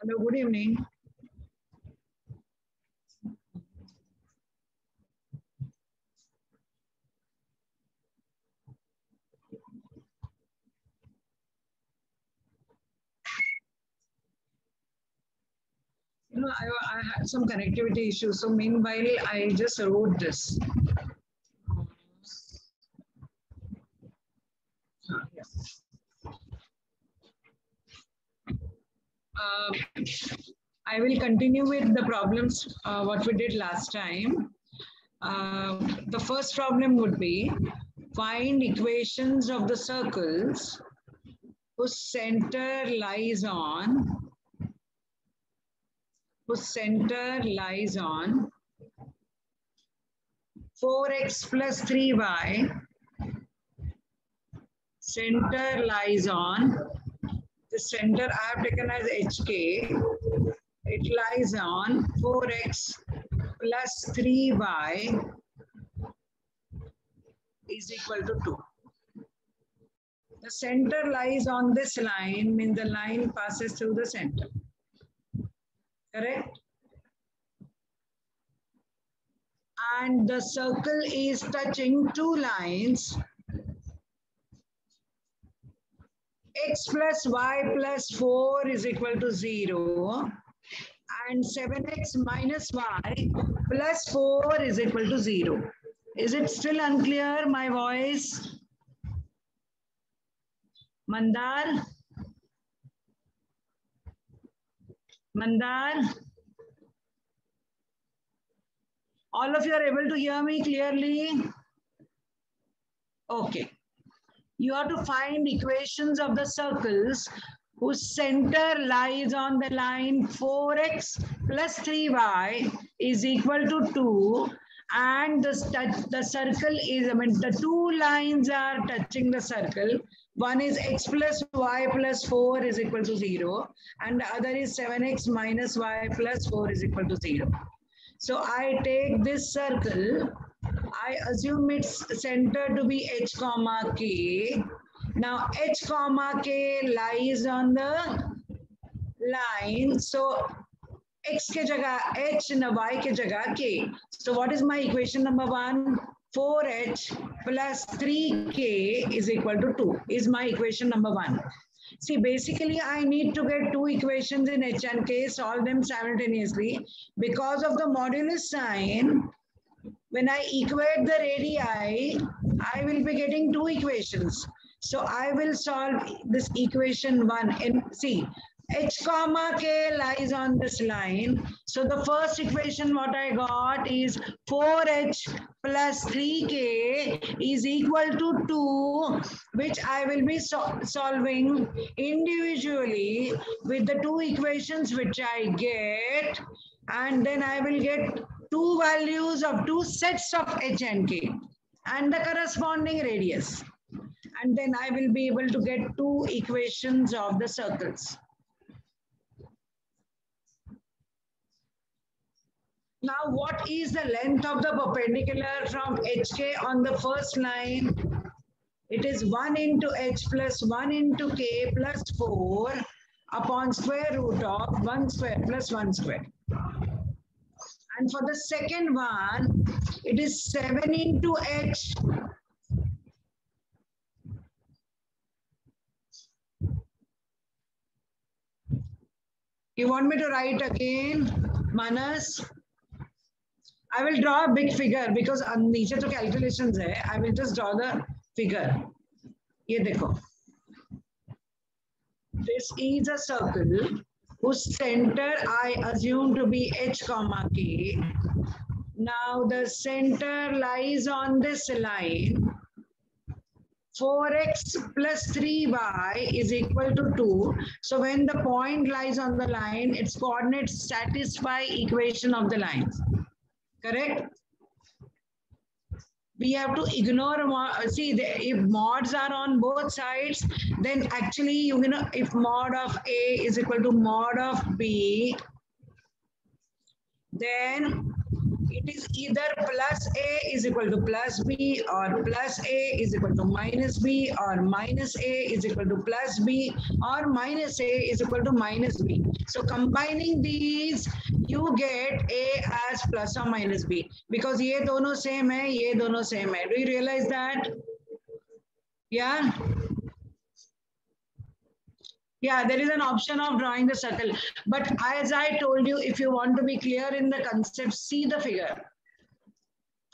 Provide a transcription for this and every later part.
Hello, good evening. You know, I, I had some connectivity issues. So meanwhile, I just wrote this. Um, I will continue with the problems uh, what we did last time. Uh, the first problem would be find equations of the circles whose center lies on whose center lies on 4x plus 3y center lies on the center I have taken as HK it lies on 4x plus 3y is equal to 2. The center lies on this line, means the line passes through the center. Correct? And the circle is touching two lines. X plus y plus 4 is equal to 0 and 7x minus y plus 4 is equal to 0. Is it still unclear, my voice? Mandar? Mandar? All of you are able to hear me clearly? Okay. You have to find equations of the circles whose center lies on the line 4x plus 3y is equal to 2 and the, the circle is, I mean, the two lines are touching the circle. One is x plus y plus 4 is equal to 0 and the other is 7x minus y plus 4 is equal to 0. So I take this circle, I assume its center to be h comma k now h comma k lies on the line. So x ke jagah h and y ke jagah k. So what is my equation number one? 4h plus 3k is equal to 2 is my equation number one. See, basically, I need to get two equations in h and k, solve them simultaneously. Because of the modulus sign, when I equate the radii, I will be getting two equations. So I will solve this equation one and see h comma k lies on this line. So the first equation what I got is 4h plus 3k is equal to 2 which I will be so solving individually with the two equations which I get and then I will get two values of two sets of h and k and the corresponding radius and then I will be able to get two equations of the circles. Now, what is the length of the perpendicular from HK on the first line? It is 1 into h plus 1 into k plus 4 upon square root of 1 square plus 1 square. And for the second one, it is 7 into h You want me to write again, Manas? I will draw a big figure because नीचे तो calculations है. I will just draw the figure. ये देखो. This is a circle whose center I assume to be h comma k. Now the center lies on this line 4x plus 3y is equal to 2. So when the point lies on the line, its coordinates satisfy equation of the lines. Correct? We have to ignore, see, the, if mods are on both sides, then actually, you know, if mod of A is equal to mod of B, then it is either plus a is equal to plus b or plus a is equal to minus b or minus a is equal to plus b or minus a is equal to minus b. So combining these you get a as plus or minus b because ye dono same hai ye dono same hai. Do you realize that? Yeah Yeah, there is an option of drawing the circle. But as I told you, if you want to be clear in the concept, see the figure.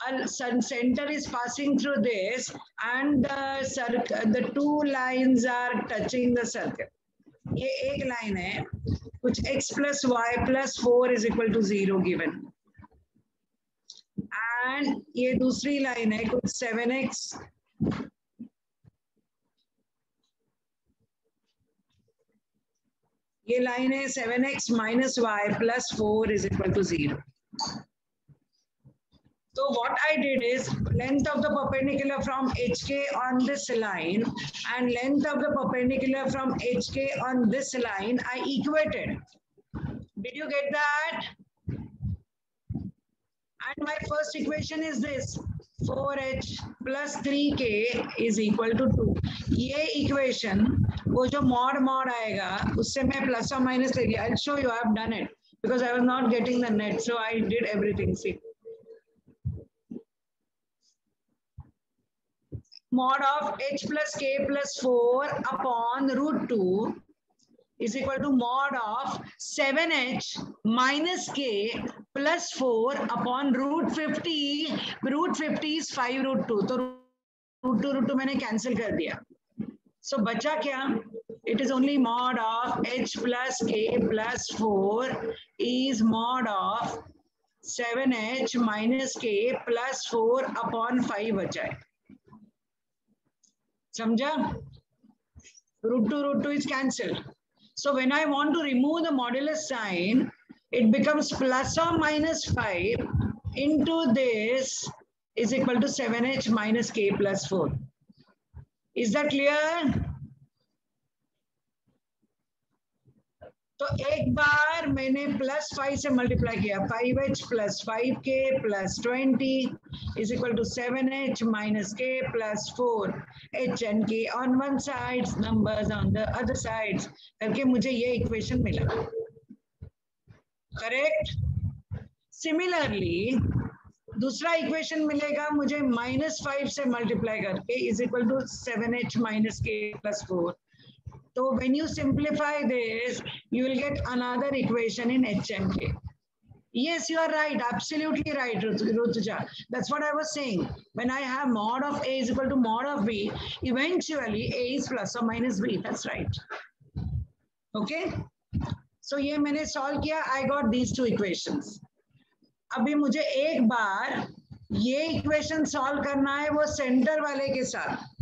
A center is passing through this and the, circle, the two lines are touching the circle. ये एक line है कुछ x plus y plus 4 is equal to 0 given. And ये दूसरी line है कुछ 7x ये line है seven x minus y plus four is equal to zero So what I did is length of the perpendicular from HK on this line and length of the perpendicular from HK on this line, I equated. Did you get that? And my first equation is this. 4h plus 3k is equal to 2. ये equation वो जो mod mod आएगा उससे मैं plus or minus ले लिया I'll show you I've done it because I was not getting the net so I did everything see mod of h plus k plus 4 upon root 2 is equal to mod of 7h minus k plus 4 upon root 50 root 50 is 5 root 2 तो root 2 root 2 मैंने cancel कर दिया so बचा क्या? It is only mod of h plus k plus 4 is mod of 7h minus k plus 4 upon 5 बचा है. समझा? Root 2 root 2 is cancelled. So when I want to remove the modulus sign, it becomes plus or minus 5 into this is equal to 7h minus k plus 4. Is that clear? तो एक बार मैंने plus five से multiply किया। Five h plus five k plus twenty is equal to seven h minus k plus four h and k on one side numbers on the other side करके मुझे ये equation मिला। Correct similarly दूसरा equation मिलेगा मुझे minus five से multiply करके is equal to seven h minus k plus four तो when you simplify this you will get another equation in h and k Yes, you are right. Absolutely right, Rutuja. That's what I was saying. When I have mod of A is equal to mod of B, eventually A is plus or minus B. That's right. Okay? So ये मैंने solve किया. I got these two equations. अभी मुझे एक बार ये equation solve करना है वो सेंटर वाले के साथ।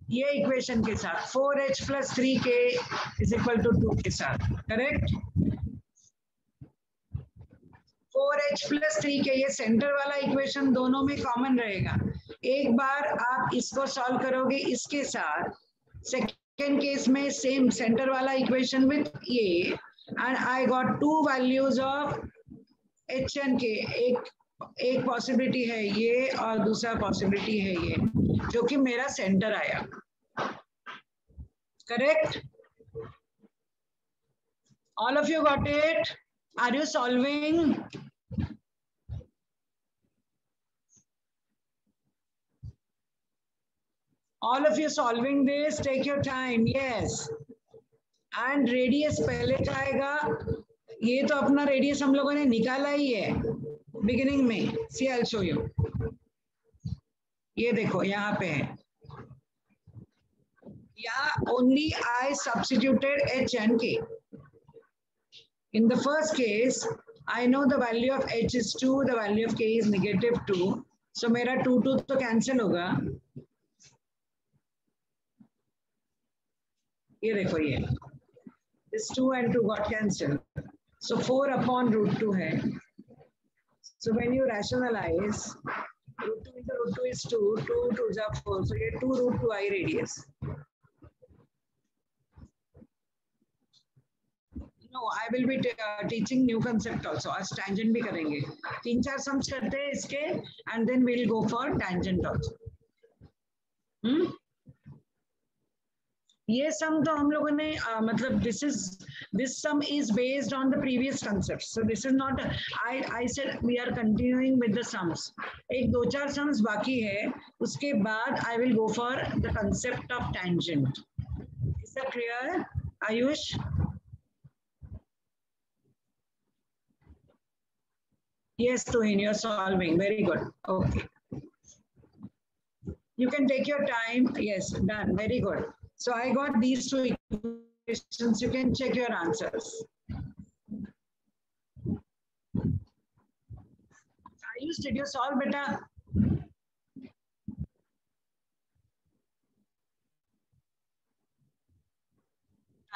ये इक्वेशन के साथ, four h plus three k is equal to two k साथ, correct? Four h plus three k, ये सेंटर वाला इक्वेशन दोनों में कॉमन रहेगा। एक बार आप इसको सॉल्व करोगे, इसके साथ सेकेंड केस में सेम सेंटर वाला इक्वेशन विथ ये and I got two values of H and K. एक एक पॉसिबिलिटी है ये और दूसरा पॉसिबिलिटी है ये जो कि मेरा सेंटर आया correct all of you got it are you solving all of you solving this take your time yes and radius पहले जाएगा ये तो अपना रेडियस हम लोगों ने निकाला ही है बिगिनिंग में। सी एल शो यू ये देखो, यहाँ पे है। या only I substituted h and k in the first case I know the value of h is two the value of k is negative two so मेरा two to तो cancel होगा। ये देखो ये। This 2 and 2 got cancelled. So 4 upon root 2 hai. So when you rationalize, root 2 into root 2 is 2, 2 2 is 4. So get 2 root 2 i radius. No, I will be uh, teaching new concept also. As tangent भी करेंगे. तीन चार sums करते हैं इसके and then we'll go for tangent also. Hmm? ये सम तो हम लोगों ने आ, मतलब this is this sum is based on the previous concept so this is not I I said we are continuing with the sums एक दो चार सम्स बाकी है उसके बाद I will go for the concept of tangent is that clear Ayush yes to in your solving very good okay you can take your time yes done very good So I got these two equations. You can check your answers. Ayush, did you solve beta?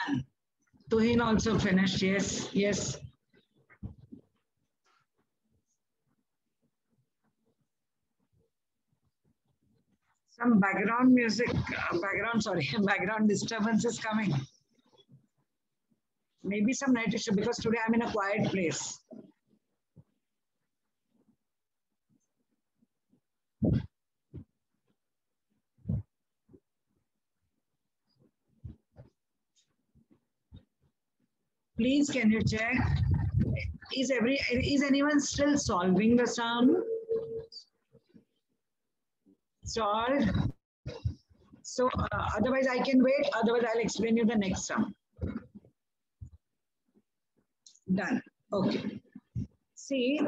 Done. Tuhin also finished. Yes, yes. Some background music, uh, background, sorry, background disturbance is coming. Maybe some night issue because today I'm in a quiet place. Please, can you check? Is every is anyone still solving the sum? Solved. So uh, otherwise I can wait, otherwise I'll explain you the next sum. Done. Okay. See,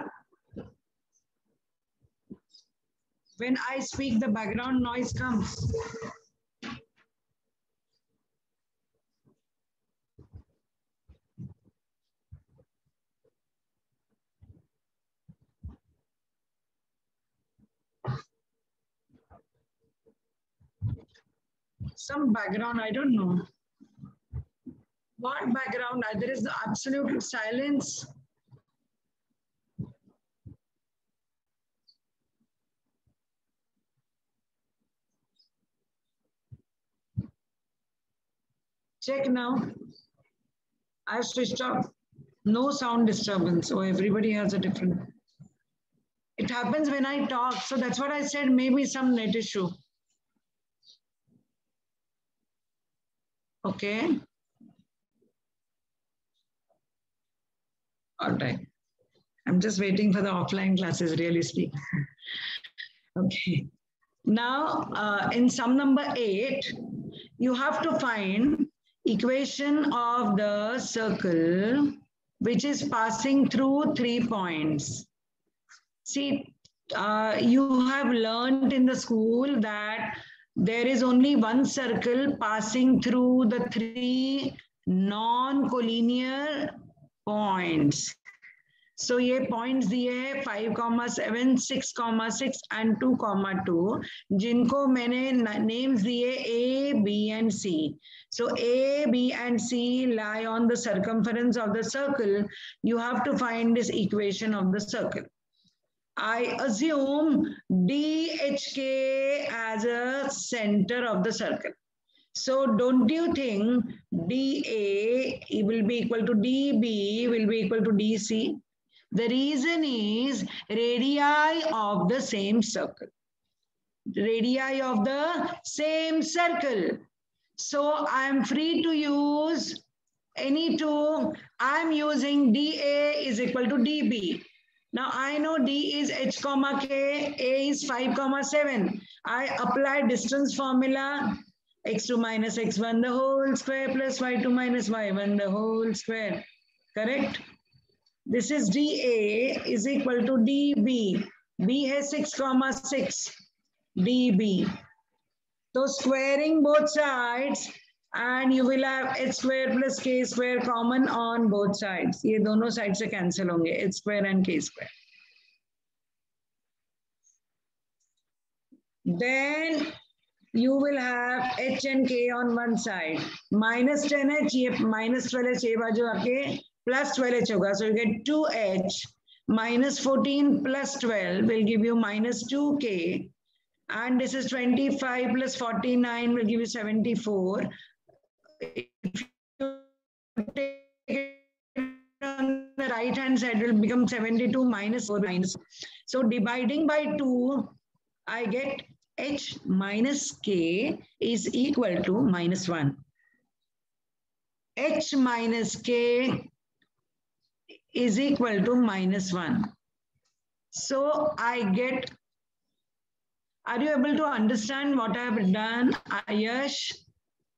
when I speak, the background noise comes. Some background, I don't know. What background? Uh, there is absolute silence. Check now. I switched off. No sound disturbance. So everybody has a different. It happens when I talk. So that's what I said. Maybe some net issue. Okay. All right. I'm just waiting for the offline classes, really speak. okay. Now, uh, in sum number eight, you have to find equation of the circle which is passing through three points. See, uh, you have learned in the school that there is only one circle passing through the three non-collinear points. So ये points दिए है five comma seven six comma six and two comma two जिनको मैंने names दिए A, B and C. So A, B and C lie on the circumference of the circle. You have to find this equation of the circle. I assume DHK as a center of the circle. So don't you think DA will be equal to DB will be equal to DC? The reason is radii of the same circle. Radii of the same circle. So I am free to use any two. I am using DA is equal to DB. Now I know D is H comma K, A is 5 comma 7. I apply distance formula x2 minus x1 the whole square plus y2 minus y1 the whole square. Correct? This is dA is equal to dB. B has 6 comma 6 dB. So squaring both sides and you will have h square plus k square common on both sides. ये दोनों sides से cancel होंगे h square and k square. Then you will have h and k on one side. Minus 10h, ये minus 12h ये बाजू आके plus 12h होगा. So you get 2h minus 14 plus 12 will give you minus 2k. And this is 25 plus 49 will give you 74 you take right hand side will become 72 minus 4 minus. So dividing by 2, I get h minus k is equal to minus 1. h minus k is equal to minus 1. So I get, are you able to understand what I have done? Yash,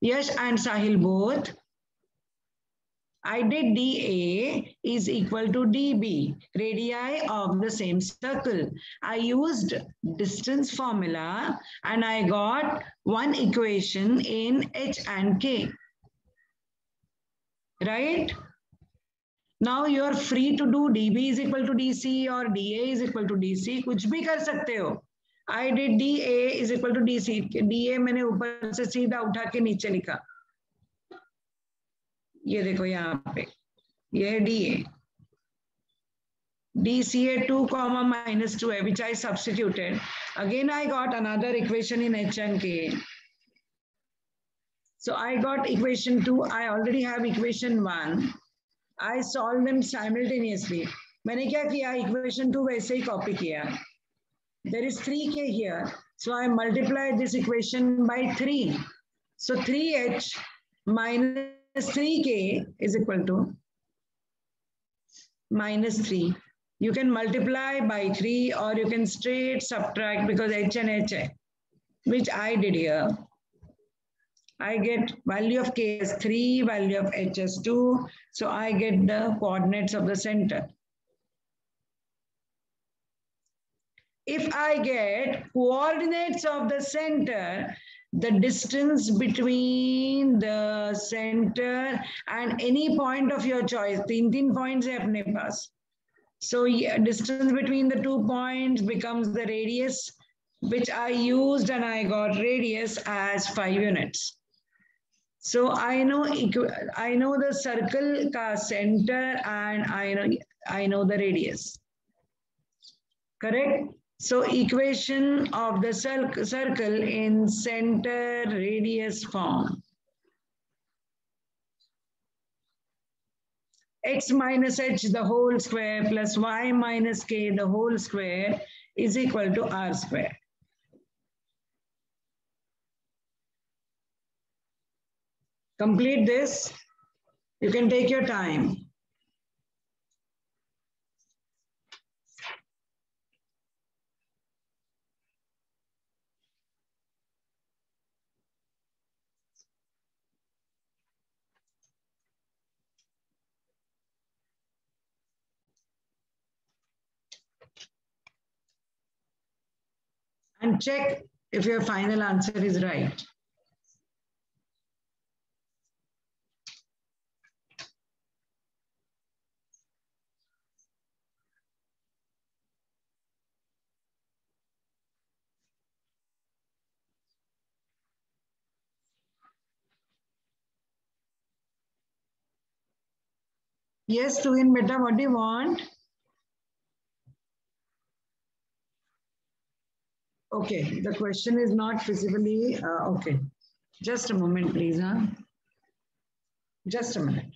Yes, and Sahil both. I did DA is equal to DB, radii of the same circle. I used distance formula and I got one equation in H and K. Right? Now you are free to do DB is equal to DC or DA is equal to DC. Kuch bhi kar sakte ho. I did D as equal to D C D A मैंने ऊपर से सीधा उठा के नीचे लिखा। ये देखो यहाँ पे। ये है D A D C A two comma minus two है which I substituted again I got another equation in h and k so I got equation two I already have equation one I solve them simultaneously मैंने क्या किया? Equation two वैसे ही copy किया। There is 3k here. So I multiply this equation by 3. So 3h minus minus 3k is equal to minus 3. You can multiply by 3 or you can straight subtract because h and h, which I did here. I get value of k as 3, value of h as 2. So I get the coordinates of the center. If I get coordinates of the center, the distance between the center and any point of your choice. तीन तीन points है अपने पास. So yeah, distance between the two points becomes the radius, which I used and I got radius as five units. So I know I know the circle ka center and I know I know the radius. Correct? So equation of the circle in center radius form. x minus h the whole square plus y minus k the whole square is equal to r square. Complete this. You can take your time. And check if your final answer is right. Yes, Tuhin beta, what do you want? Okay, the question is not physically, uh, okay. Just a moment, please, huh? Just a minute.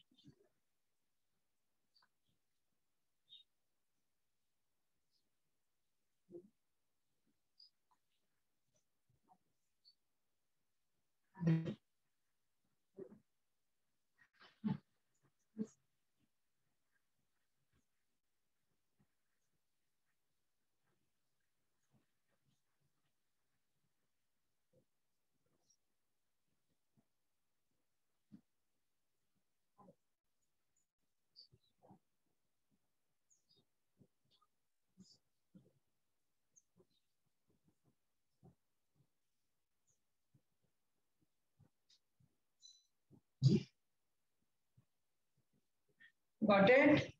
Got it?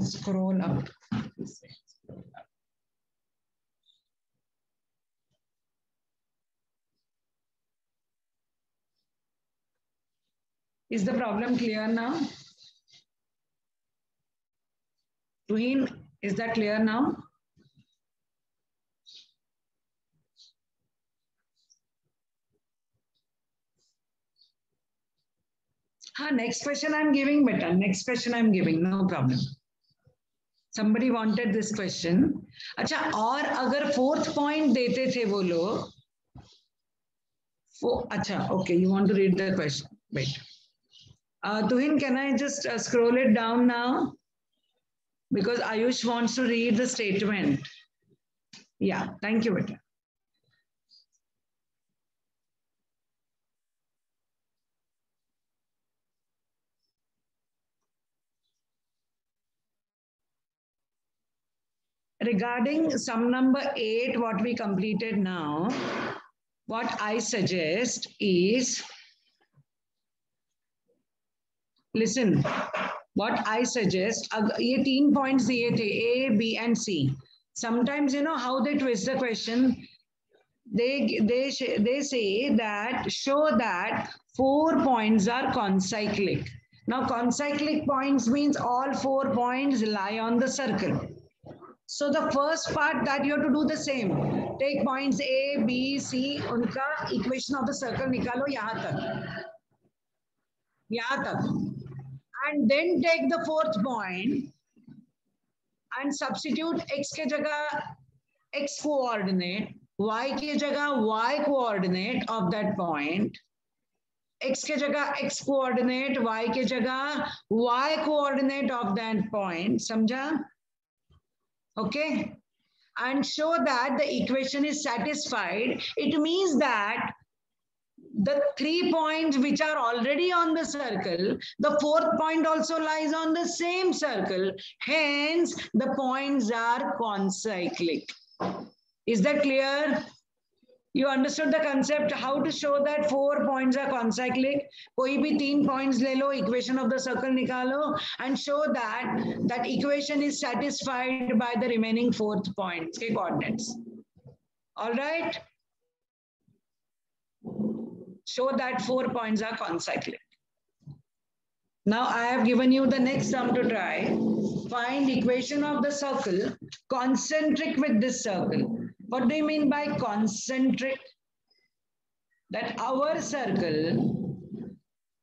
Scroll up. Is the problem clear now? Tween, is that clear now? हाँ next question I'm giving better. Next question I'm giving, no problem. Somebody wanted this question. अच्छा और अगर fourth point देते थे वो लोग अच्छा okay you want to read the question wait uh, Tuhin can I just uh, scroll it down now because Ayush wants to read the statement yeah thank regarding sum number eight, what we completed now, what I suggest is, listen, what I suggest, ये तीन points दिए थे, A, B and C. Sometimes, you know, how they twist the question, they, they, they say that, show that four points are concyclic. Now, concyclic points means all four points lie on the circle. So the first part that you have to do the same. Take points A, B, C, unka equation of the circle nikalo yahan tak. Yahan tak. And then take the fourth point and substitute x ke jagah x coordinate, y ke jagah y coordinate of that point. x ke jagah x coordinate, y ke jagah y coordinate of that point. Samjha? Okay? And show that the equation is satisfied, it means that the three points which are already on the circle, the fourth point also lies on the same circle. Hence, the points are concyclic. Is that clear? you understood the concept how to show that four points are concyclic koi bhi teen points le lo equation of the circle nikalo and show that that equation is satisfied by the remaining fourth points ke coordinates all right show that four points are concyclic now I have given you the next sum to try. Find equation of the circle concentric with this circle. What do you mean by concentric? That our circle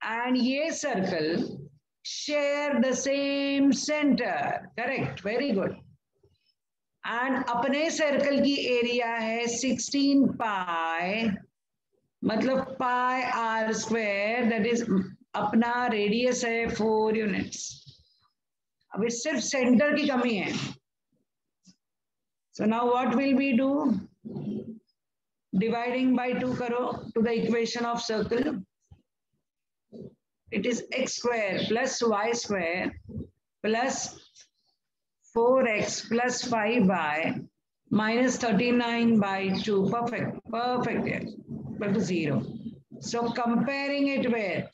and ye circle share the same center. Correct. Very good. And अपने circle की area है 16 pi मतलब pi r square that is अपना radius है 4 units. अभी सिर्फ़ center की कमी है so now what will we do? Dividing by 2 karo to the equation of circle. It is x square plus y square plus 4x plus 5y minus 39 by 2. Perfect. Perfect. Yes. Equal to 0. So comparing it with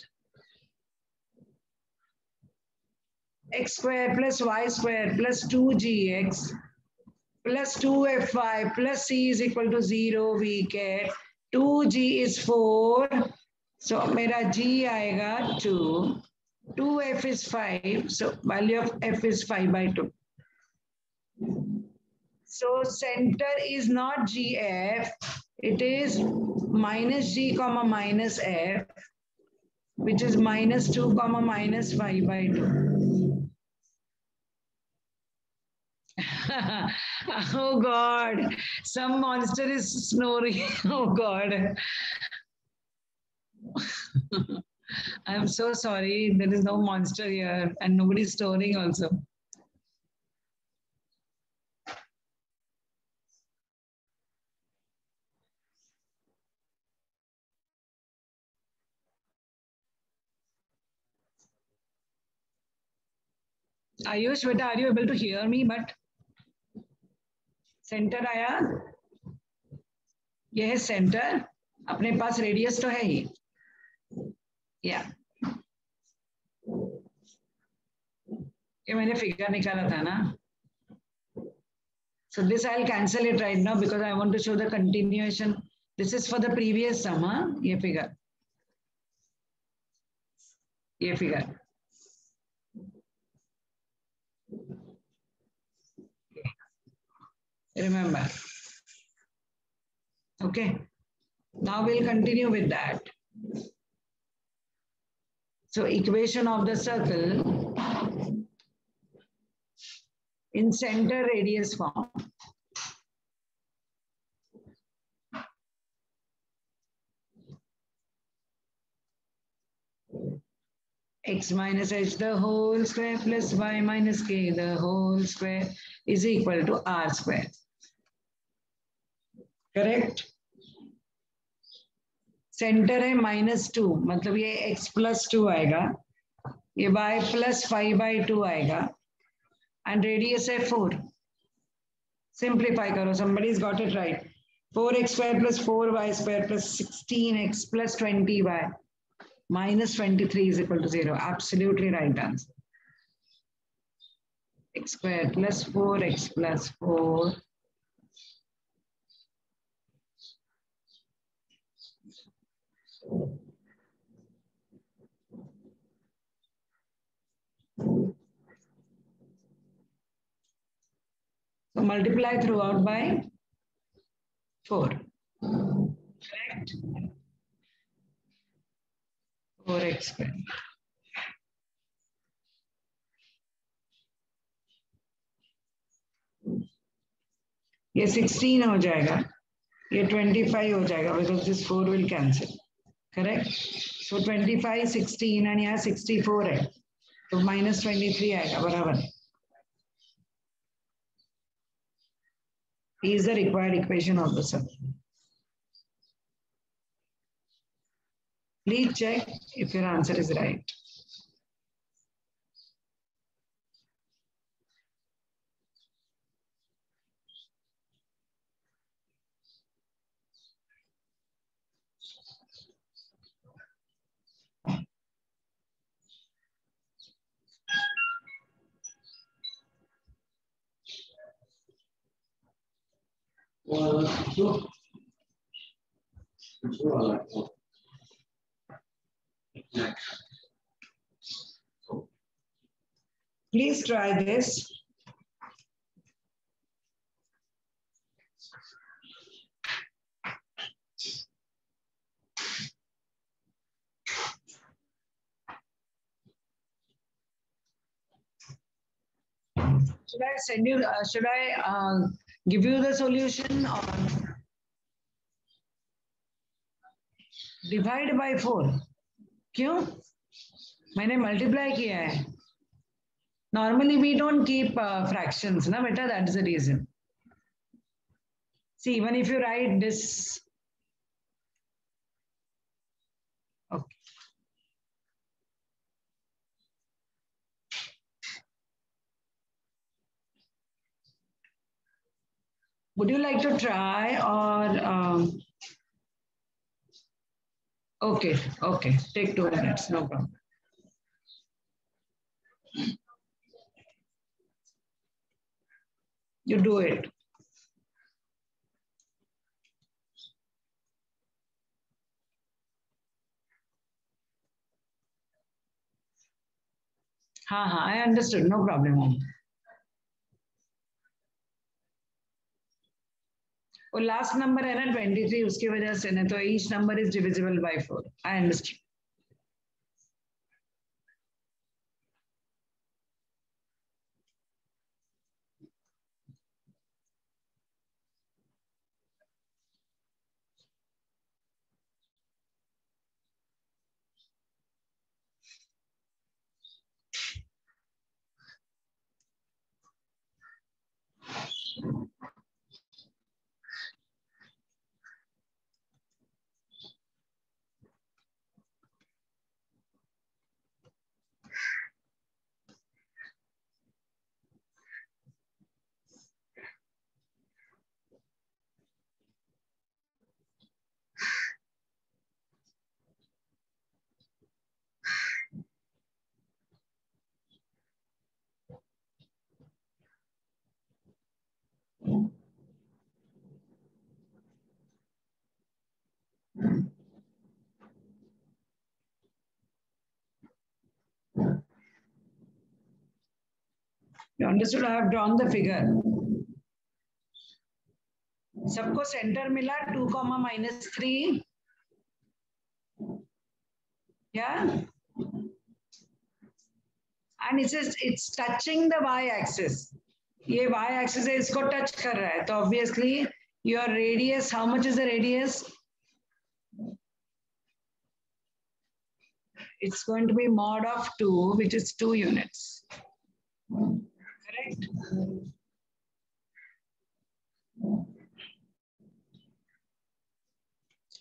x square plus y square plus 2gx plus 2f5 plus c is equal to 0 we get 2g is 4 so mera g aayega 2 2f is 5 so value of f is 5 by 2 so center is not gf it is minus g comma minus f which is minus 2 comma minus 5 by 2 oh God, some monster is snoring. Oh God. I'm so sorry. There is no monster here and nobody is snoring also. Ayush, are you able to hear me? But centre आया यह है centre अपने पास radius तो है ही या ये मैंने figure निकाला था ना so this i'll cancel it right now because i want to show the continuation this is for the previous sum huh? ये फिगर ये figure Remember. Okay. Now we'll continue with that. So equation of the circle in center radius form. x minus h the whole square plus y minus k the whole square is equal to r square. Correct centre है minus two मतलब ये x plus two आएगा, ये y plus five by two आएगा and radius है four simplify करो somebody is got it right four x square plus four y square plus sixteen x plus twenty y minus twenty three is equal to zero absolutely right answer x squared plus 4x plus 4 So multiply throughout by 4. Correct? 4x square. ये sixteen हो जाएगा, ये twenty five हो जाएगा because this four will cancel correct so twenty five sixteen and यहाँ sixty four है तो minus twenty three आएगा, बराबर। Is the required equation of the सब please check if your answer is right Please try this. Should I send you, uh, should I uh, give you the solution or divide by four क्यों? मैंने multiply किया है। Normally we don't keep fractions ना बेटा that is the reason see even if you write this would you like to try or um, okay okay take two minutes no problem you do it. Ha ha, I understood no problem वो last number है ना 23 उसकी वजह से ना तो each number is divisible by four I understand You understood? I have drawn the figure. सबको centre मिला टू कॉमा माइनस थ्री क्या and it's it's touching the y axis ये वाई एक्सिस है, इसको टच कर रहा है तो obviously your radius how much is the radius It's going to be mod of 2 which is 2 units. Correct?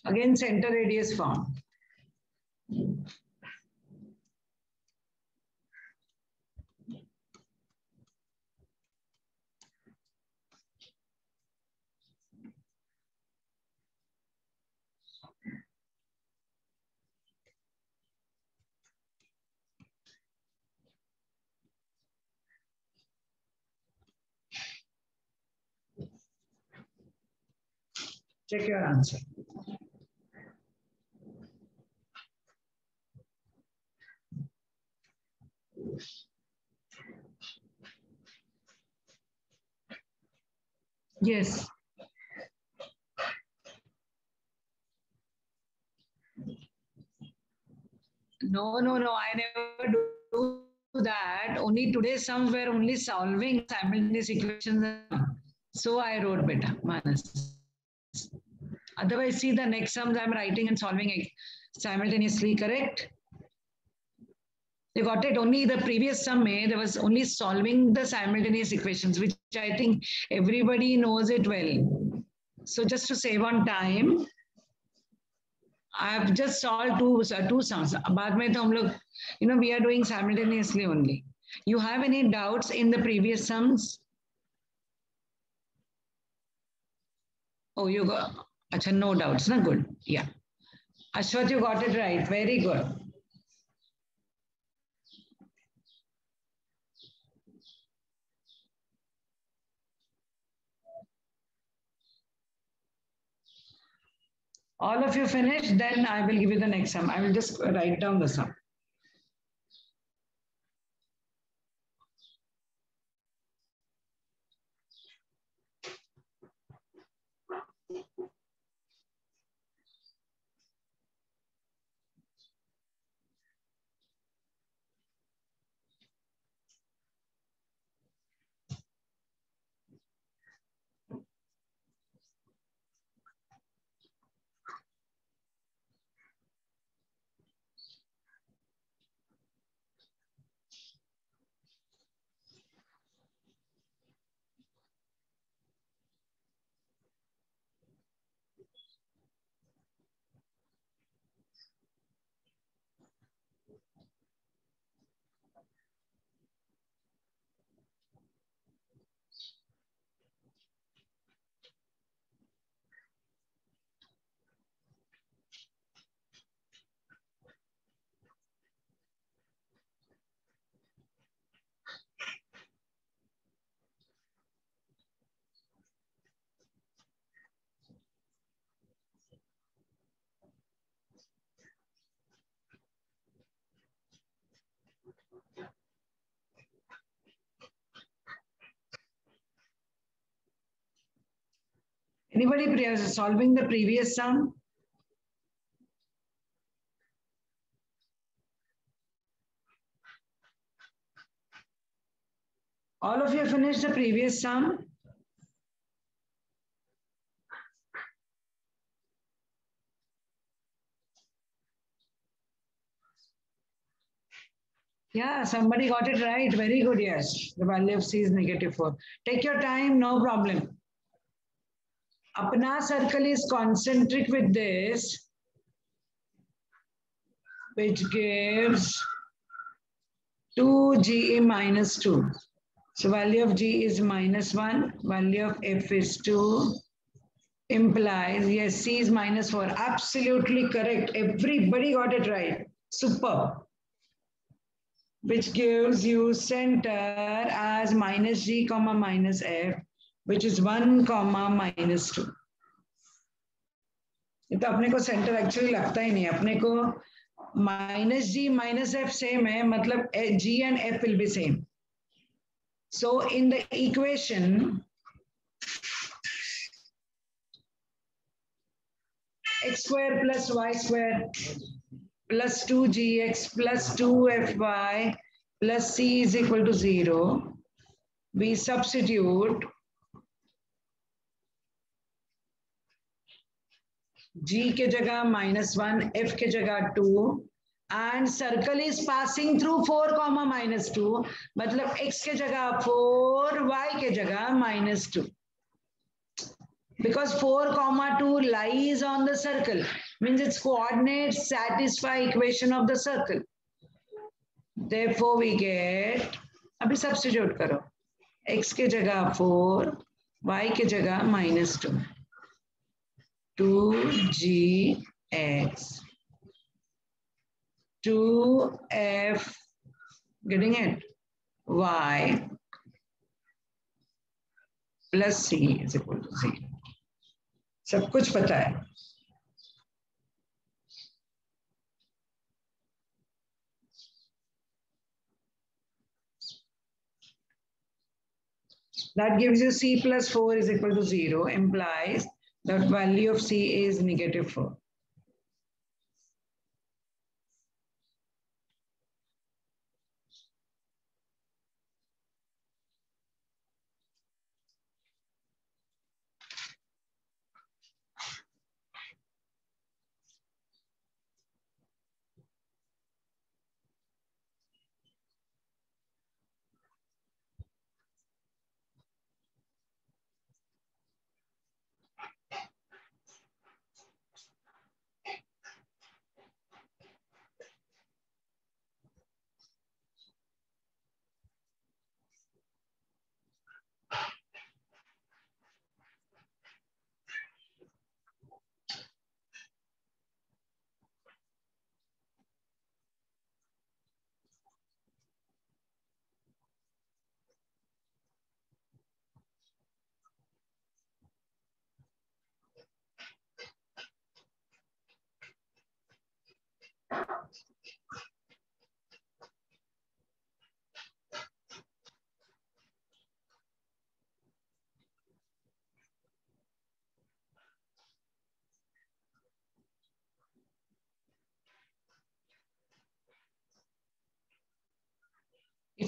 Again center radius form. Check your answer. Yes. No, no, no, I never do that. Only today sums were only solving simultaneous equations. So I wrote beta, minus. Otherwise, see the next sums I'm writing and solving simultaneously, correct? You got it? Only the previous sum, mein, eh, there was only solving the simultaneous equations, which I think everybody knows it well. So just to save on time, I have just solved two, uh, two sums. Baad mein hum you know, we are doing simultaneously only. You have any doubts in the previous sums? Oh, you got, acha, no doubts, na good. Yeah. Ashwat, you got it right. Very good. All of you finished, then I will give you the next sum. I will just write down the sum. Anybody uh, solving the previous sum? All of you finished the previous sum? Yeah, somebody got it right. Very good, yes. The value of C is negative 4. Take your time, no problem. Apna circle is concentric with this, which gives 2GE minus 2. So value of G is minus 1, value of F is 2, implies, yes, C is minus 4. Absolutely correct. Everybody got it right. Super. Which gives you center as minus G comma minus F which is one comma minus two. ये तो अपने को centre actually लगता ही नहीं है। अपने को minus g minus f same है मतलब g and f will be same so in the equation x square plus y square plus two g x plus two f y plus c is equal to zero we substitute g के जगह minus one F के जगह two and circle is passing through four comma minus two मतलब x के जगह four Y के जगह minus two because 4 comma 2 lies on the circle means its coordinates satisfy equation of the circle therefore we get abhi substitute karo x ke jagah 4 y ke jagah minus 2 2gx 2f getting it y plus c is equal to 0 सब कुछ पता है That gives you c plus 4 is equal to 0, implies that value of c is negative 4.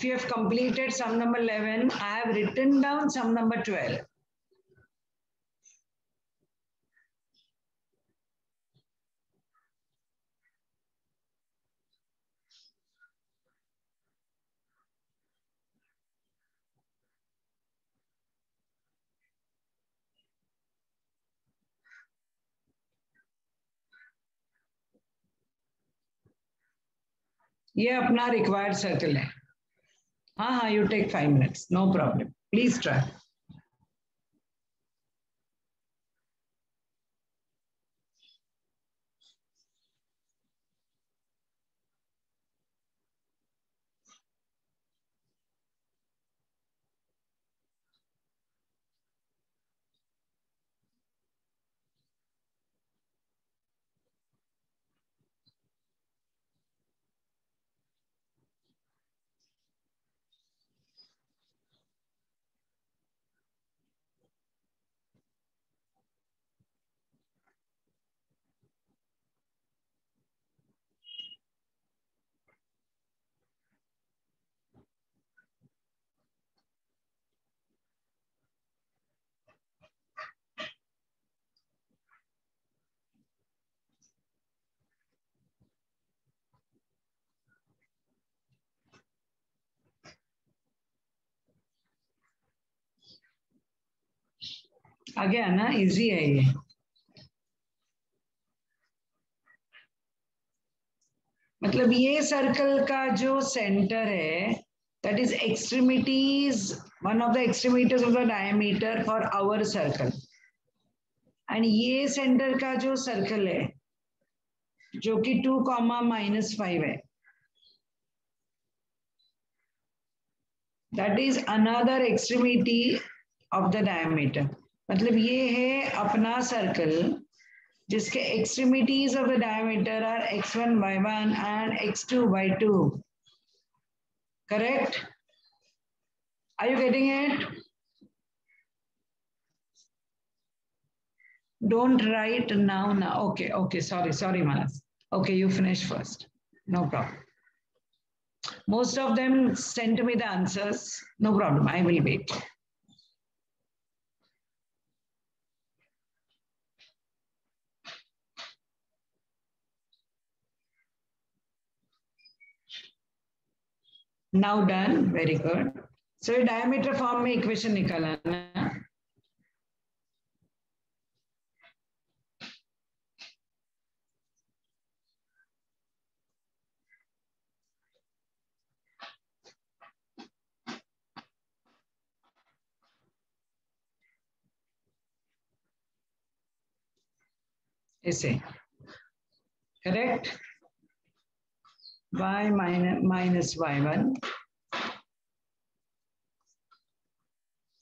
You have completed sum number 11, I have written down sum number 12. ये अपना required circle है Aha, you take five minutes. No problem. Please try. आ गया ना easy है ये मतलब ये सर्कल का जो सेंटर है, that is extremities, one of the extremities of the diameter for our circle. And ये सेंटर का जो सर्कल है, जो कि टू कॉमा माइनस फाइव है. That is another extremity of the diameter मतलब ये है अपना सर्कल जिसके extremities of the diameter are x one by one and x two by two correct are you getting it don't right now ना okay okay sorry sorry Manas okay you finish first no problem most of them sent me the answers. No problem, i will wait. Now done very good so ये diameter form में equation निकालना ऐसे। Correct y minus minus y1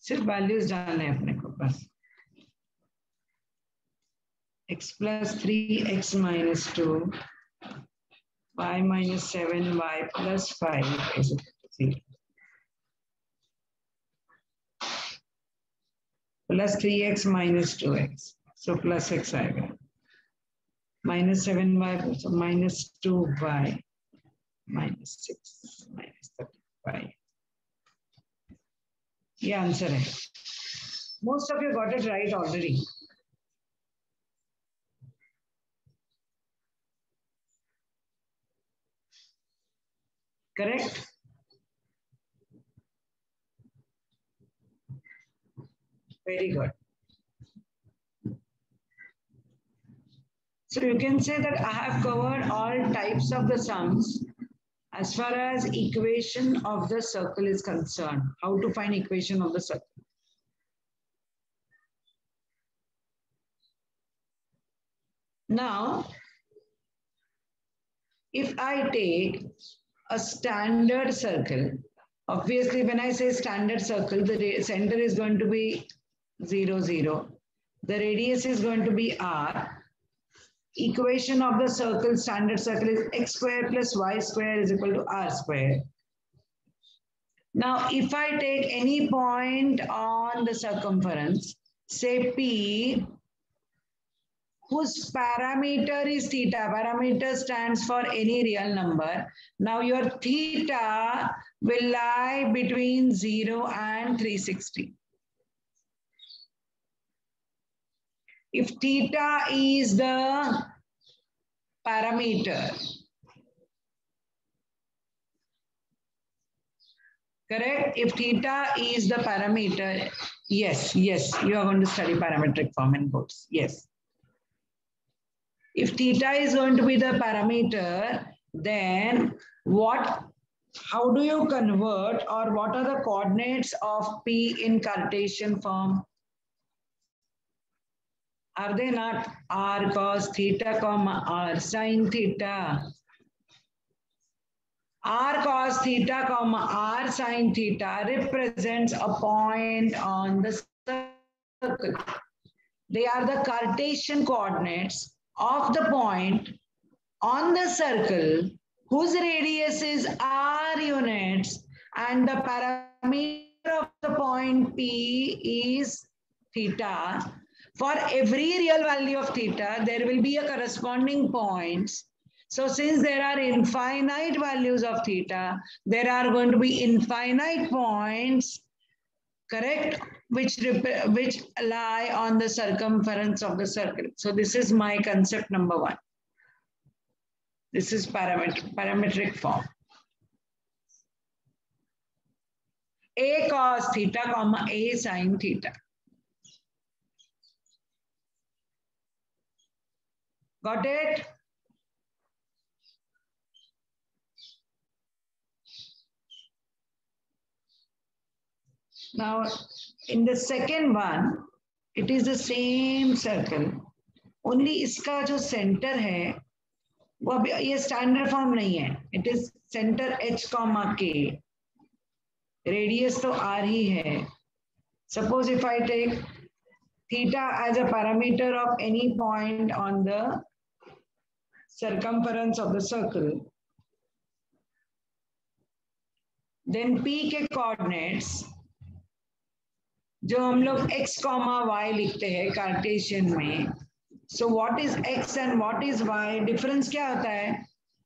सिर्फ values डालने अपने को बस x plus 3x minus 2 y minus 7 y plus 5 is equal to 0 plus 3x minus 2x so plus x आएगा minus 7y, so minus 2y, minus 6, minus 35. ये answer है most of you got it right already correct very good So you can say that I have covered all types of the sums as far as equation of the circle is concerned. How to find equation of the circle. Now, if I take a standard circle, obviously when I say standard circle, the center is going to be 0, 0. The radius is going to be r equation of the circle, standard circle is x square plus y square is equal to r square. Now, if I take any point on the circumference, say P, whose parameter is theta, parameter stands for any real number. Now, your theta will lie between 0 and 360. If theta is the parameter, correct? If theta is the parameter, yes, yes, you are going to study parametric form in books, yes. If theta is going to be the parameter, then what, how do you convert or what are the coordinates of P in Cartesian form? Are they not r cos theta comma r sin theta? r cos theta comma r sin theta represents a point on the circle. They are the Cartesian coordinates of the point on the circle whose radius is r units and the parameter of the point P is theta for every real value of theta, there will be a corresponding points. So since there are infinite values of theta, there are going to be infinite points, correct? Which, which lie on the circumference of the circle. So this is my concept number one. This is parametric, parametric form. A cos theta, comma A sin theta. Got it? Now, in the second one, it is the same circle. Only इसका जो center है, वो अभी ये standard form नहीं है. It is center h comma k. Radius तो r ही है. Suppose if I take theta as a parameter of any point on the circumference of the circle. Then P के coordinates जो हम लोग x comma y लिखते हैं Cartesian में so what is x and what is y difference क्या होता है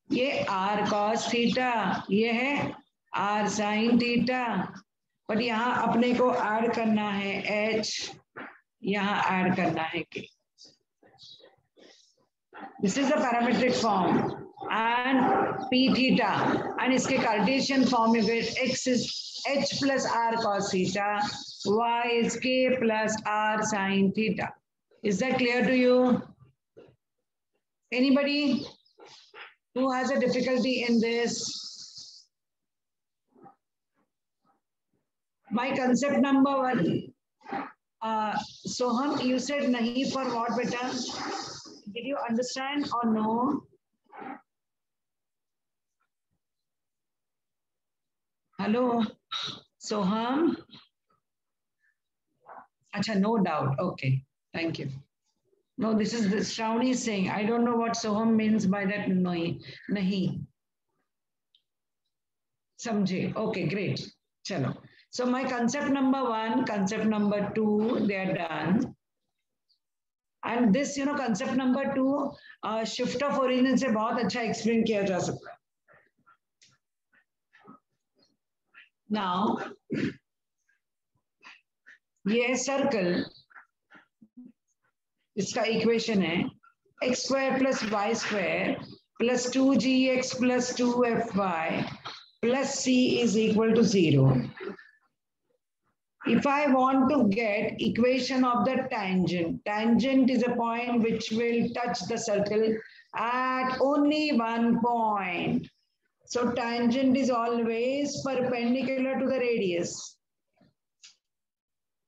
ये आर कॉस थीटा ये है आर साइन थीटा बट यहाँ अपने को ऐड करना है एच यहाँ ऐड करना है के this is the parametric form and P theta and इसके कार्टेशियन फॉर्म में x is H plus are cos theta Y is के plus are sine theta is that clear to you anybody who has a difficulty in this my concept number one uh, soham you said nahi for what beta Did you understand or no? Hello? Soham? Acha no doubt. Okay thank you. No this is the shravani saying i don't know what soham means by that nahi nahi. Samjhe. Okay great. Chalo. So my concept number 1 concept number 2 they are done and this you know number 2 uh, shift of origin से बहुत अच्छा explain किया जा सकता है। Now ये circle इसका equation है। X square plus y square plus two g x plus two f y plus c is equal to zero if I want to get equation of the tangent, tangent is a point which will touch the circle at only one point. So tangent is always perpendicular to the radius.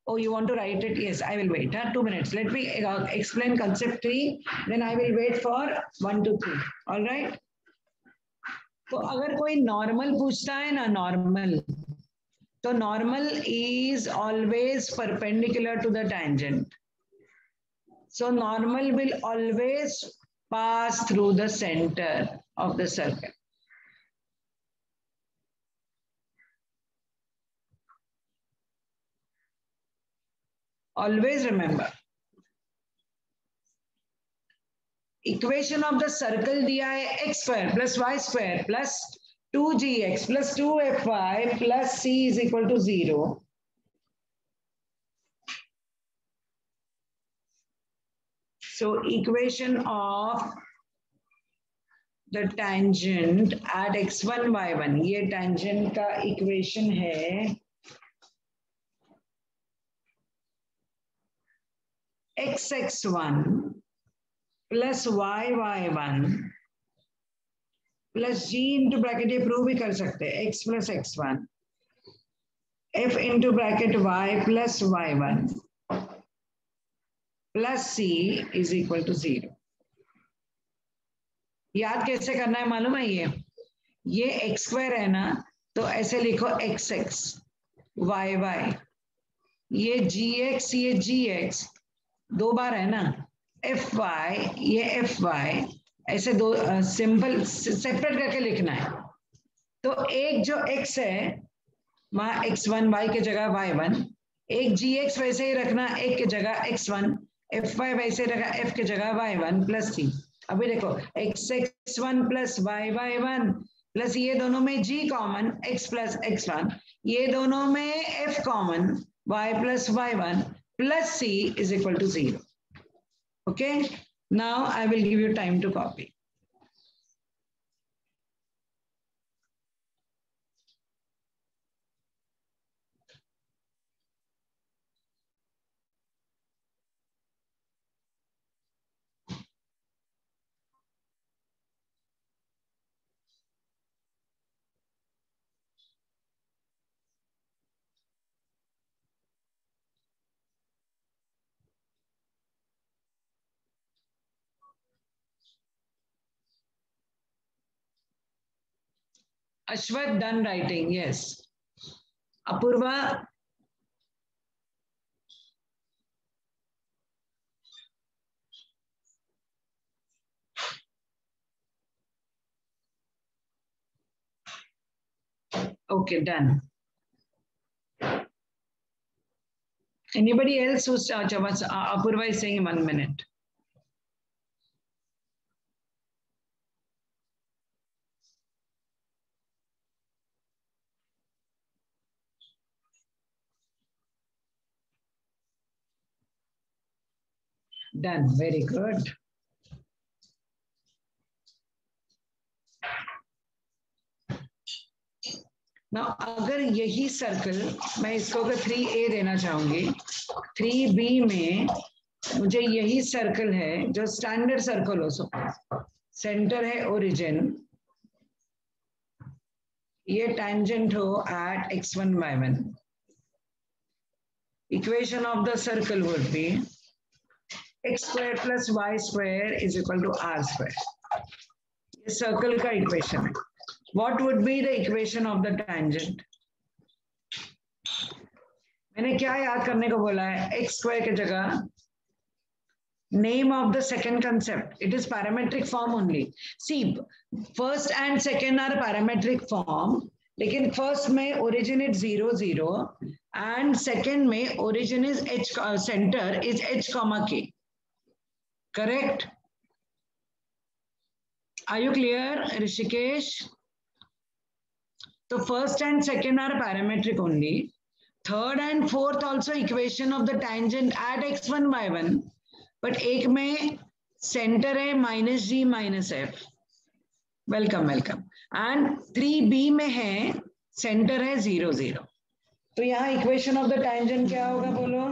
Oh, you want to write it? Yes, I will wait. Huh? Two minutes. Let me uh, explain concept three. Then I will wait for one, two, three. All right. तो अगर कोई normal पूछता है ना normal so normal is always perpendicular to the tangent. So normal will always pass through the center of the circle. Always remember. Equation of the circle di x square plus y square plus two g x plus two f y plus c is equal to zero so equation of the tangent at x one y one ये tangent का equation है x x one plus y y one plus g into bracket ये prove भी कर सकते हैं x plus x one f into bracket y plus y one plus c is equal to zero याद कैसे करना है मालूम है ये? ये एक्स स्क्वायर है ना तो ऐसे लिखो एक्स एक्स वाई वाई ये जी एक्स ये जी एक्स दो बार है ना? एफ़ वाई ये एफ़ वाई ऐसे दो सिंपल सेपरेट करके लिखना है। तो एक जो x है, वहाँ एक्स वन वाई के जगह वाई वन एक जी एक्स वैसे ही रखना, एक के जगह एक्स वन एफ़ वाई वैसे रखा एफ़ के जगह वाई वन प्लस सी अभी देखो x x one plus y y one plus ये दोनों में g common x plus x one ये दोनों में f common y plus y one plus c is equal to zero okay Now I will give you time to copy. Ashwath done writing, yes. Apurva. Okay, done. Anybody else who's uh, Apurva is saying one minute. Done very good ना अगर यही circle मैं इसको अगर three ए देना चाहूँगी three B में मुझे यही सर्कल है, जो स्टैंडर्ड सर्कल हो सो सेंटर है ओरिजिन ये टेंजेंट हो at x one by one equation of the circle would be x square plus y square is equal to r square ये सर्कल का इक्वेशन है what would be the equation of the tangent मैंने क्या याद करने को बोला है x स्क्वायर की जगह name of the second concept it is parametric form only see first and second are parametric form लेकिन फ़र्स्ट में origin is zero zero and second में origin is h centre is h comma k correct are you clear Rishikesh तो first and second are parametric only third and fourth also equation of the tangent at x one by one but एक में centre है minus g minus f welcome welcome and three b में है centre है zero zero तो यहाँ equation of the tangent क्या होगा बोलो?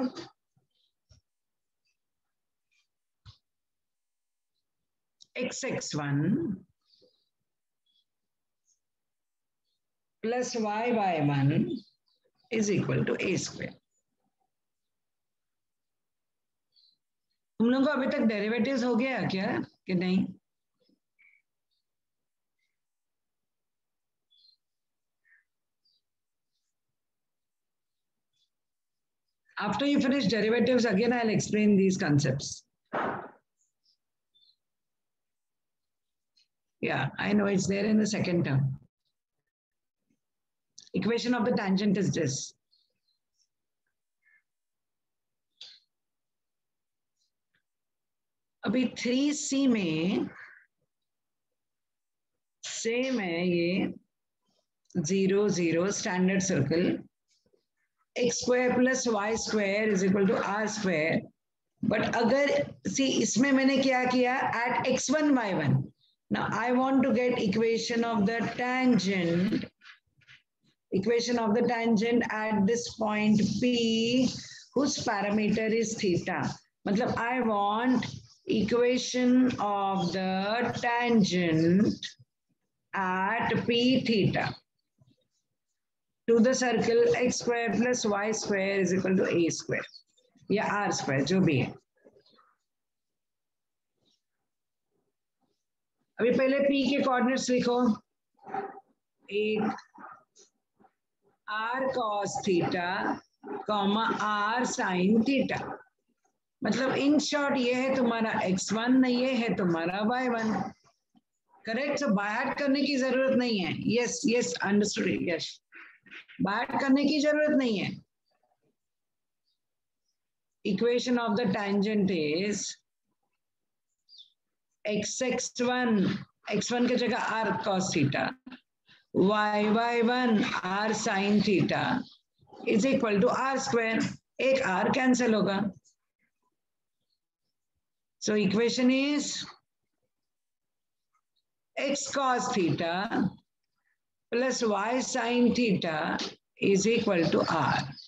xx1 plus y by 1 is equal to a square. तुम लोगों को अभी तक डेरिवेटिव्स हो गया क्या? कि नहीं? After you finish derivatives again I'll explain these concepts Yeah, I know it's there in the second term. Equation of the tangent is this. अभी थ्री सी में सेम है ये zero zero standard circle x square plus y square is equal to r square but अगर सी इसमें मैंने क्या किया at x one y one now i want to get equation of the tangent equation of the tangent at this point P whose parameter is theta. matlab I want equation of the tangent at P theta to the circle x square plus y square is equal to a square या r square जो भी है अभी पहले p के coordinates लिखो। एक r cos theta comma r sine theta मतलब इन शॉर्ट ये है तुम्हारा एक्स वन ये है तुम्हारा वाई वन करेक्ट सो बाहर करने की ज़रूरत नहीं है। यस यस अंडरस्टूड यस बाहर करने की ज़रूरत नहीं है। Equation of the tangent is x x one x one की जगह r cos theta y y one r sine theta is equal to r square एक आर कैंसिल होगा so equation is x cos theta plus y sine theta is equal to R.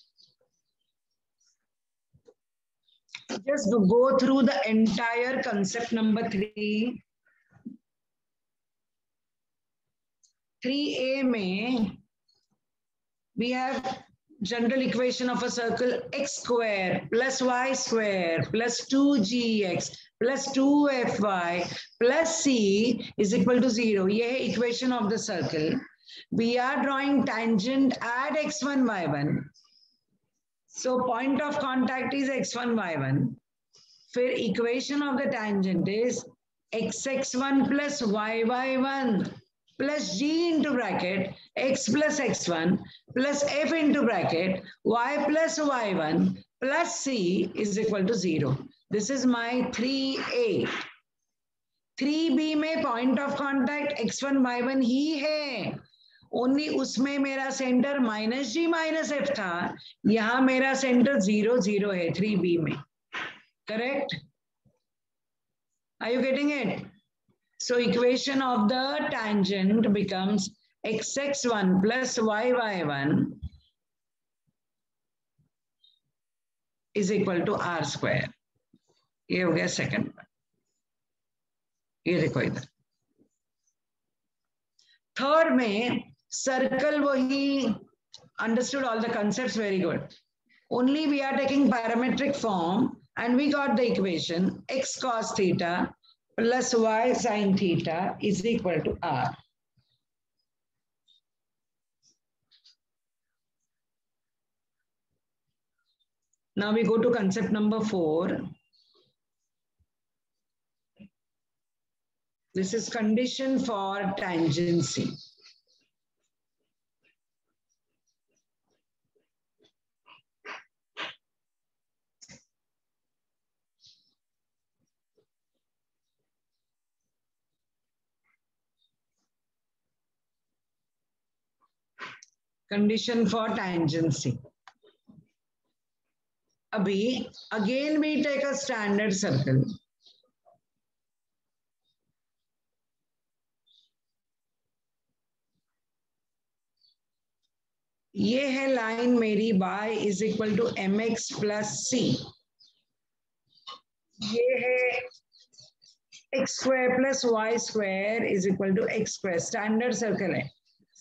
just go through the entire concept number three. 3a में we have general equation of a circle x square plus y square plus 2gx plus 2fy plus c is equal to 0. Yeah, equation of the circle. We are drawing tangent at x1, y1. So point of contact is x1, y1. फिर equation of the tangent is xx1 plus yy1 plus g into bracket x plus x1 plus f into bracket y plus y1 plus c is equal to 0. This is my 3a. 3b में point of contact x1 y1 ही है only उसमें मेरा centre minus g minus f था, यहाँ मेरा centre zero zero है, three B में। Correct? Are you getting it so equation of the tangent becomes x x one plus y y one is equal to r square ये हो गया second ये देखो इधर। थर्ड में circle he understood all the concepts very good. Only we are taking parametric form and we got the equation x cos theta plus y sine theta is equal to r. Now we go to concept number four. This is condition for tangency. Condition for tangency. Abhi, again we take a standard circle. ये है line मेरी y is equal to m x plus c ये है x square plus y square is equal to x square standard circle है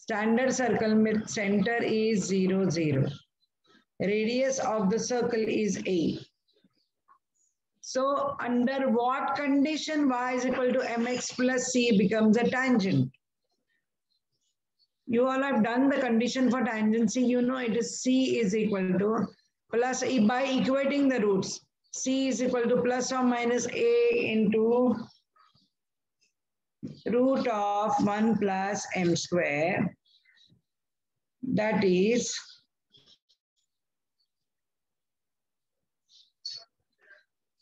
Standard circle with center is 0, 0. Radius of the circle is A. So under what condition y is equal to mx plus c becomes a tangent? You all have done the condition for tangency. You know it is c is equal to plus by equating the roots. c is equal to plus or minus a into root of 1 plus m square. That is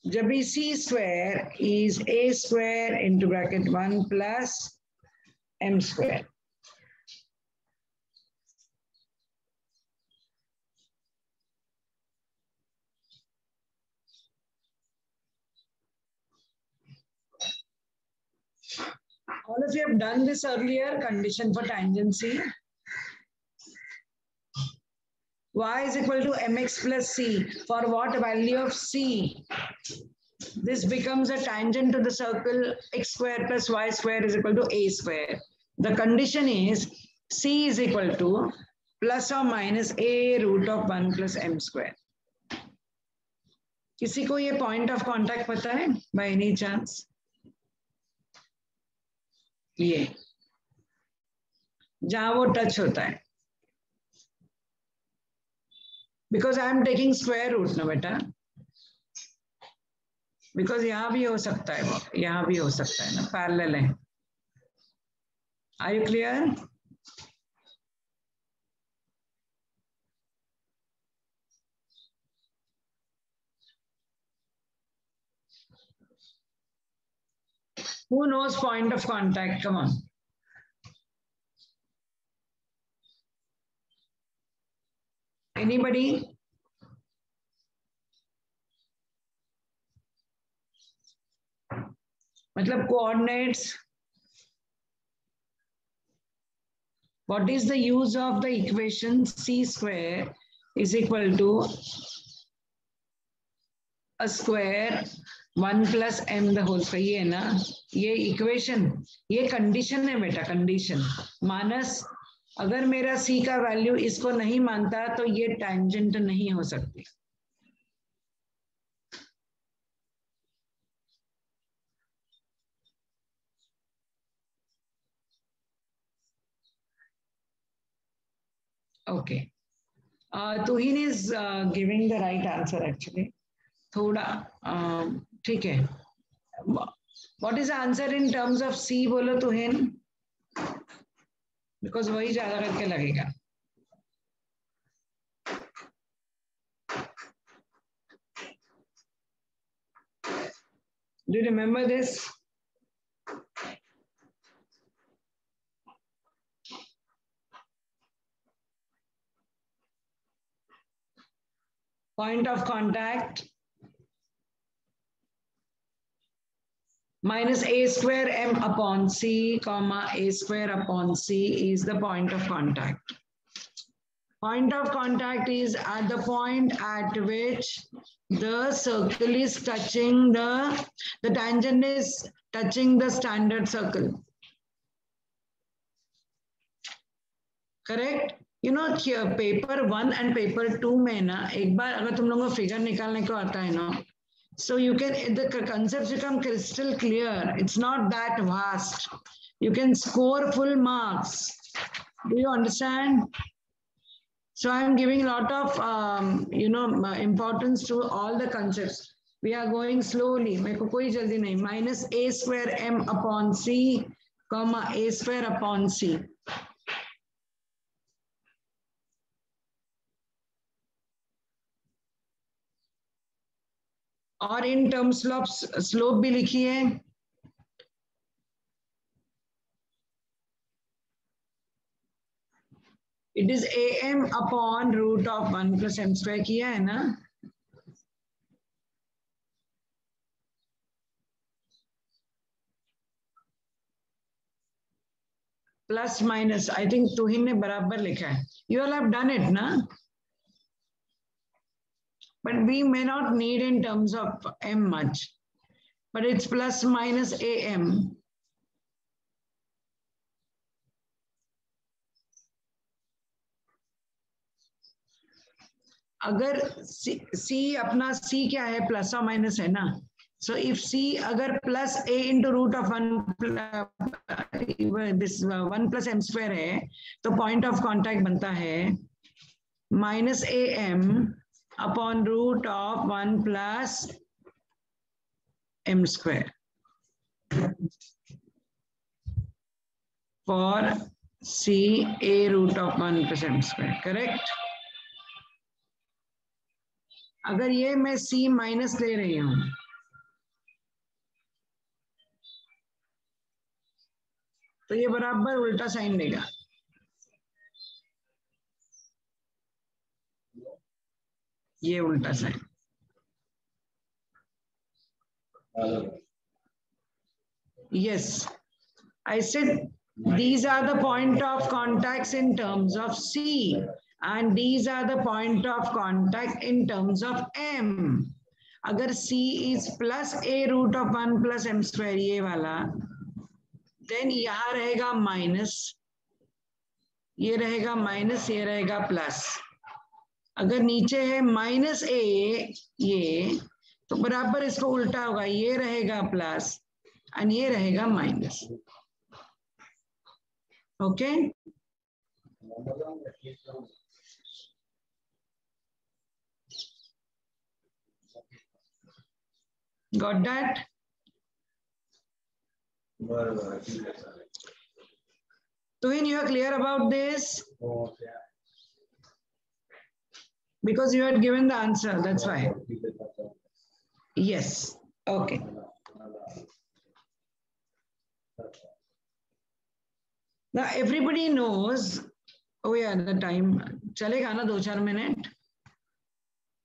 जब c square is a square into bracket 1 plus m square. All of you have done this earlier, condition for tangency. y is equal to mx plus c. For what value of c? This becomes a tangent to the circle x square plus y square is equal to a square. The condition is c is equal to plus or minus a root of 1 plus m square. किसी को ये point of contact पता है by any chance? ये। जहाँ वो touch होता है। Because I am taking square root ना बेटा। बिकॉज़ यहाँ भी हो सकता है वो। यहाँ भी हो सकता है ना। पैरल है। Are you clear Who knows point of contact? Come on. Anybody? मतलब coordinates. What is the use of the equation c square is equal to a square one plus m the whole सही है ना? ये equation ये condition है बेटा condition मानस अगर मेरा सी का वैल्यू इसको नहीं मानता तो ये टेंजेंट नहीं हो सकती। Okay Tuhin is giving the right answer actually थोड़ा uh, ठीक है। What is answer in terms of c बोलो तो हिन? बिकॉज़ वही ज़्यादा करके लगेगा। Do you remember this? Point of contact. minus a square m upon c comma a square upon c is the point of contact. Point of contact is at the point at which the circle is touching the, the tangent is touching the standard circle. Correct? You know, paper one and paper two में ना एक बार अगर तुम लोगों को figure निकालने को आता है ना so you can the concepts become crystal clear. It's not that vast. You can score full marks. Do you understand? So i'm giving a lot of um, you know importance to all the concepts. We are going slowly. minus a square m upon c comma a square upon c और इन terms of slope भी लिखिए। It is a m upon root of one plus m square किया है ना? Plus minus I think Tuhin ने बराबर लिखा है। You all have done it ना? But we may not need in terms of m much. But it's plus minus am. अगर C, C अपना C क्या है प्लस और माइनस है ना सो इफ़ C अगर plus A into root of one this one plus m square है तो पॉइंट ऑफ़ कांटेक्ट बनता है minus a m upon root of 1 plus m square. For C, a root of 1 plus m square, correct? अगर ये मैं C minus ले रही हूँ तो ये बराबर उल्टा साइन देगा ये उल्टा sine yes I say these are the point of contact in terms of c and these are the point of contact in terms of m अगर c is plus a root of one plus m square ये वाला then यहाँ रहेगा minus ये रहेगा minus ये रहेगा plus अगर नीचे है माइनस ए ये तो बराबर इसको उल्टा होगा ये रहेगा प्लस एंड ये रहेगा minus. Okay? Got that? Twin, you are clear about this? Because you had given the answer, that's why. Yes, okay. Now everybody knows, oh yeah, the time, chalega na do char minute.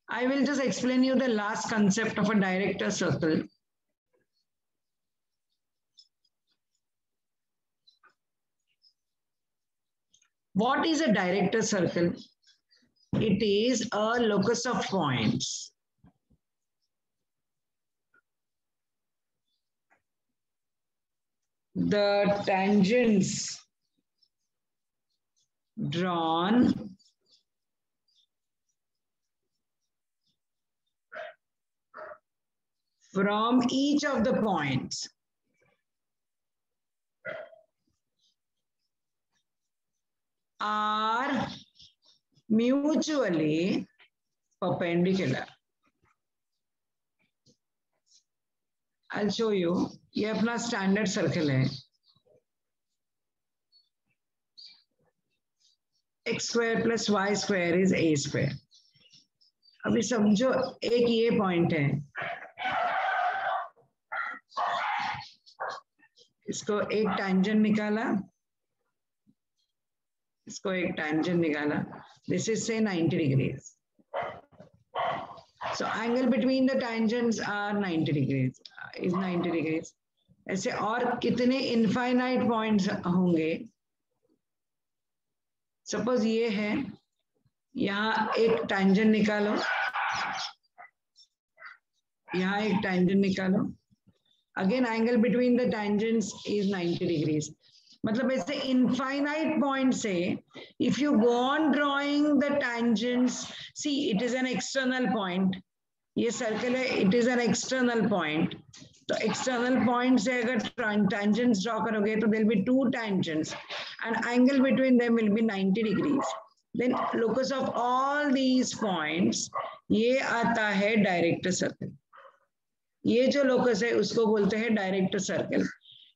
I will just explain you the last concept of a director circle. What is a director circle? It is a locus of points. The tangents drawn from each of the points are mutually perpendicular. I'll show you. ये अपना standard circle है. X square plus y square is a square अभी समझो, एक ये point है. इसको एक टेंजेंट निकाला. इसको एक टेंजेंट निकाला. This is say 90 degrees. So angle between the tangents are 90 degrees, uh, is 90 degrees. ऐसे और कितने इनफाइनाइट पॉइंट्स होंगे? सपोज़ ये है यहाँ एक टेंजेंट निकालो। यहाँ एक टेंजेंट निकालो। Again angle between the tangents is 90 degrees मतलब ऐसे इनफाइनाइट पॉइंट से if you go on drawing the tangents see it is an external point ये सर्कल है it is an external point तो एक्सटर्नल पॉइंट से अगर tangents draw करोगे तो there be two tangents and angle between them will be 90 degrees then locus of all these points ये आता है डायरेक्ट सर्कल ये जो लोकस है, उसको बोलते हैं डायरेक्ट सर्कल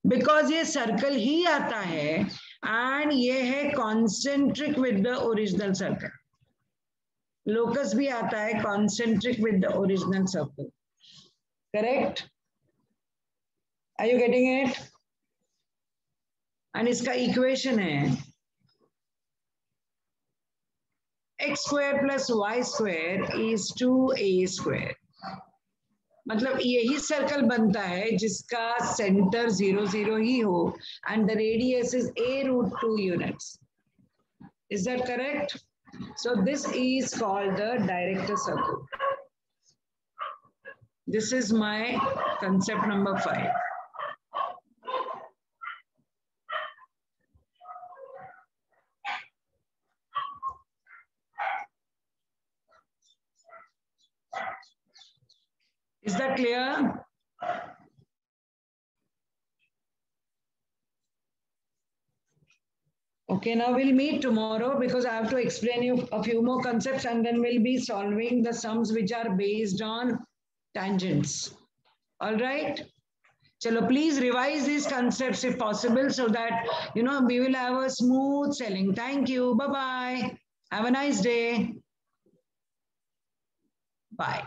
बिकॉज़ ये सर्कल ही आता है एंड ये है concentric with the original circle locus भी आता है concentric with the original circle correct are you getting it and इसका इक्वेशन है x square plus y square is two a square मतलब यही सर्कल बनता है जिसका सेंटर ज़ीरो ज़ीरो ही हो and the radius is a root two units is that correct so this is called the director circle this is my concept number five Is that clear? Okay, now we'll meet tomorrow because I have to explain you a few more concepts and then we'll be solving the sums which are based on tangents. All right? Chalo, please revise these concepts if possible so that, you know, we will have a smooth selling. Thank you. Bye-bye. Have a nice day. Bye.